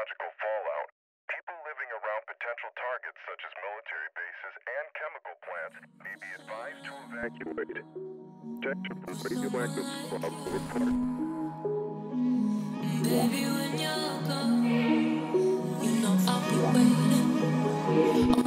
ecological fallout. People living around potential targets such as military bases and chemical plants may be advised to evacuate. Protection from radioactive fallout will report. Baby, when you're gone, you know I'll be waiting. I'm waiting